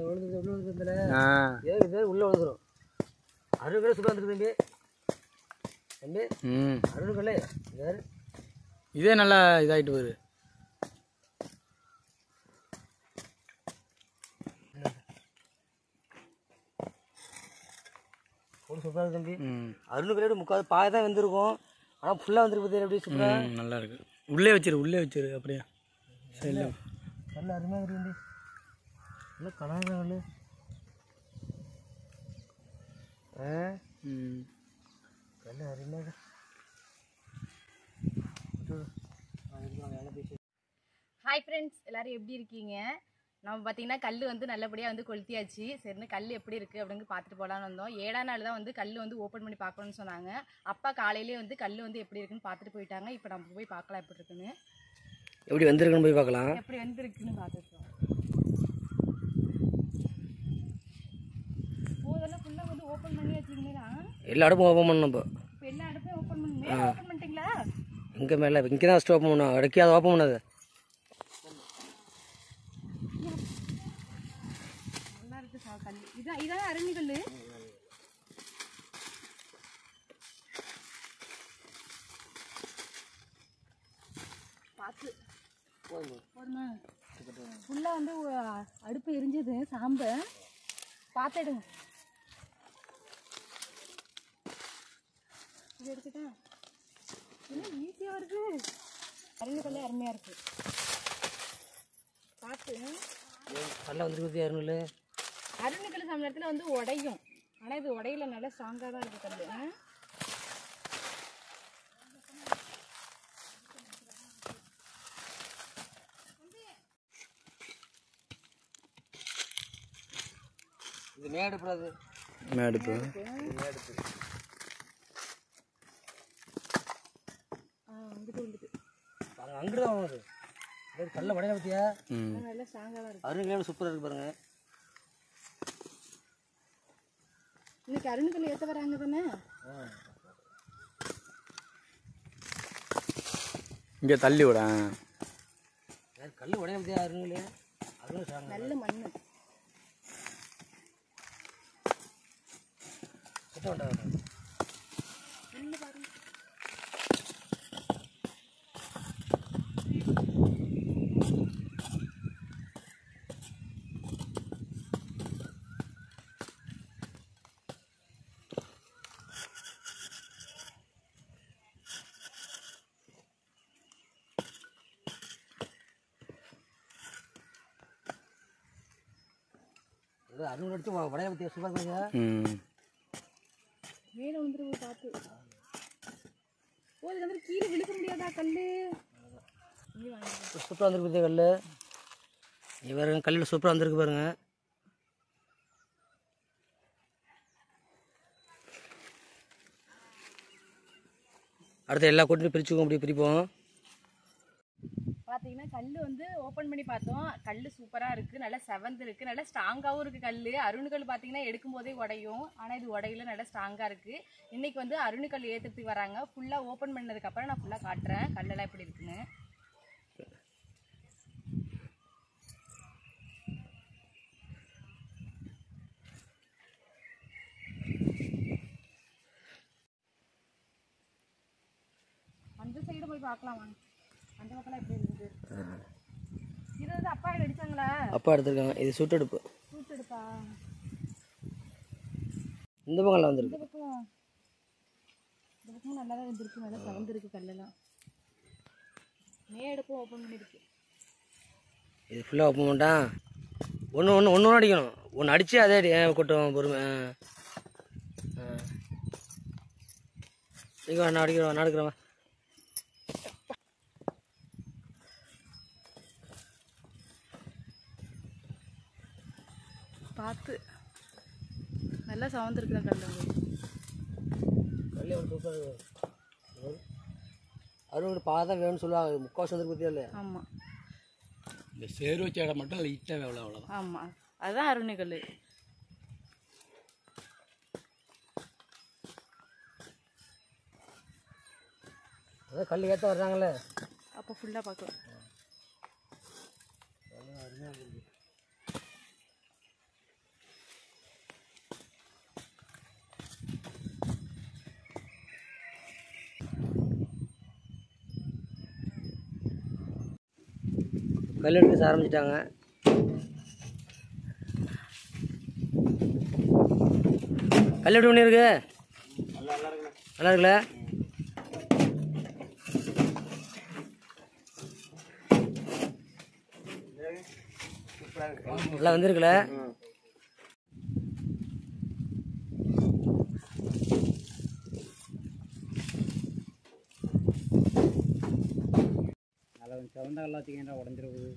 இந்த விழுந்து உள்ள விழுந்துல ஏது இது உள்ள விழுந்துரும் தம்பி. தம்பி அருகலை வேறு இதே நல்லா இதாகிட்டு வருது ஒரு சூப்பராக இருக்கு தம்பி. ம். அருணுகளோட முக்கால் பாய் தான் வந்திருக்கும். ஆனால் ஃபுல்லாக வந்துருக்கு எப்படி சூப்பராக நல்லா இருக்கு. உள்ளே வச்சிரு உள்ளே வச்சிரு அப்படியே. சரி நல்ல அருமையாக இருக்கு நல்ல கலாச்சாரம் ஆ? ம். நல்ல அருமையாக ஹாய் ஃப்ரெண்ட்ஸ் எல்லாரும் எப்படி இருக்கீங்க? நம்ம பார்த்தீங்கன்னா கல் வந்து நல்லபடியாக வந்து கொளுத்தியாச்சு. சரின்னு கல் எப்படி இருக்குது அப்படின்னு பார்த்துட்டு போகலான்னு வந்தோம். ஏழாம் நாள் தான் வந்து கல் வந்து ஓப்பன் பண்ணி பார்க்கணும்னு சொன்னாங்க. அப்பா காலையிலே வந்து கல் வந்து எப்படி இருக்குன்னு பார்த்துட்டு போயிட்டாங்க. இப்போ நம்ம போய் பார்க்கலாம் எப்படி இருக்குன்னு. எப்படி வந்திருக்குன்னு போய் பார்க்கலாம். எப்படி வந்துருக்குன்னு பார்த்துருக்கோம் போதெல்லாம் ஃபுல்லாக வந்து ஓப்பன் பண்ணி வச்சிங்களா எல்லா அடுப்பும் ஓப்பன் பண்ணணும் இப்போ. பண்ணிட்டீங்களா? இங்கே மேலே இங்கே தான் ஃபஸ்ட்டு ஓப்பன் பண்ணணும். இடைக்கே அதை ஓப்பன் பண்ணாது. இதான் போதுமா? ஃபுல்லாக வந்து அடுப்பு எரிஞ்சது சாம்ப. பார்த்து இது எடுத்துட்டா? என்ன ஈஸியாக வருது? அரண்ய கல் அருமையாக இருக்கு. பார்த்து. நல்லா வந்துருக்கு யாருன்னு அருணுக்கல் சமயத்தில் வந்து உடையும். ஆனால் இது உடையில நல்லா ஸ்ட்ராங்காக தான் இருக்குது கல்? இது மேடு கூடாது மேடுப்பு ஆ அங்கிட்டு தான் வருது கல்ல உடையில பற்றியா ம். ஆனால் நல்லா ஸ்ட்ராங்காக தான் இருக்குது அருங்கலையோட சூப்பராக இருக்கு பாருங்க. இன்னைக்கு அருணுக்கல் ஏற்ற வராங்க தானே? இங்கே தள்ளி விட கல் உடைய அருங்களே அருங்க சாங்க நல்ல மண் கிட்ட வேண்டாம். அருள் எடுத்து மேலே பார்த்து. ஓ இது வந்து கீழே விழுக்க முடியாதா கல் சூப்பராக வந்துருக்கு பற்றியா கல் நீ பாருங்க கல்லில் சூப்பராக வந்திருக்கு பாருங்க. அடுத்து எல்லா கொட்டியும் பிரிச்சுக்கோ அப்படி பிரிப்போம். பார்த்தீங்கன்னா கல் வந்து ஓப்பன் பண்ணி பார்த்தோம். கல் சூப்பராக இருக்குது நல்லா செவந்து இருக்குது நல்லா ஸ்ட்ராங்காகவும் இருக்குது கல் அருணுக்கல் பார்த்தீங்கன்னா எடுக்கும் போதே உடையும். ஆனால் இது உடையில நல்லா ஸ்ட்ராங்காக இருக்குது இன்றைக்கி வந்து அருணுக்கல் ஏற்றுறதுக்கு வராங்க. ஃபுல்லாக ஓப்பன் பண்ணதுக்கப்புறம் நான் ஃபுல்லாக காட்டுறேன். கல்லெல்லாம் எப்படி இருக்குன்னு. அந்த சைடு போய் பார்க்கலாம்? வாங்க அப்பா எடுத்துருக்காங்க. இது சுட்டெடுப்பு இந்த வந்திருக்கு. பக்கம் இந்த பக்கமும் நல்லா தான் இருந்திருக்கு நல்லா சவந்திருக்கு கல்லெல்லாம். மேடுப்பும் ஓப்பன் பண்ணியிருக்கு இது ஃபுல்லாக ஓப்பன் பண்ணிட்டான் ஒன்று ஒன்று ஒன்று அடிக்கணும். ஒன்று அடித்து அதே அடி கொட்டும் பொறுமை. ஆ நீங்கள் நான் அடிக்கிறோம் நான் எடுக்கிறேன் பார்த்து. நல்லா சவந்திருக்கு தான் கல் அறுபது பாதான் வேணும்னு சொல்லுவாங்க. முக்கால்வாசி வந்துருக்கு பற்றியா இல்லை ஆமாம் இந்த சேரு வச்ச இடம் மட்டும் லைட்டாக எவ்வளோ அவ்வளோதான் ஆமாம் அதுதான் அருணிக்கல் அதான் கல் ஏற்ற வர்றாங்களே அப்போ ஃபுல்லாக பார்க்கலாம். கல் எடுக்க ஆரம்பிச்சிட்டாங்க கல் எப்படி இருக்கு நல்லா இருக்குல்ல? நல்லா வந்திருக்குல்ல? அதில் சிவந்த எல்லாத்தையும் உடஞ்சிருக்குது?